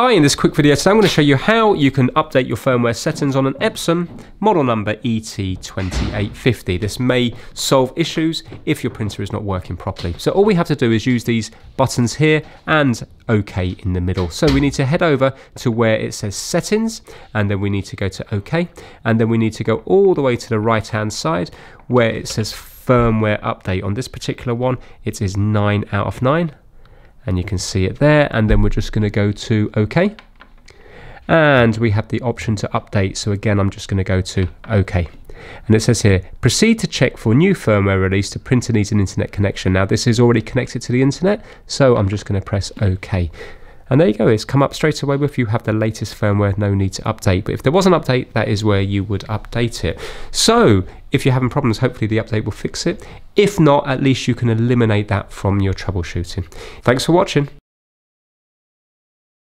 Hi, in this quick video today I'm going to show you how you can update your firmware settings on an Epson model number ET2850. This may solve issues if your printer is not working properly. So all we have to do is use these buttons here and OK in the middle. So we need to head over to where it says settings and then we need to go to OK and then we need to go all the way to the right hand side where it says firmware update. On this particular one it is 9 out of 9 and you can see it there and then we're just going to go to OK. And we have the option to update so again I'm just going to go to OK. And it says here proceed to check for new firmware release the printer needs an internet connection. Now this is already connected to the internet so I'm just going to press OK and there you go, it's come up straight away if you have the latest firmware, no need to update. But if there was an update, that is where you would update it. So if you're having problems, hopefully the update will fix it. If not, at least you can eliminate that from your troubleshooting. Thanks for watching.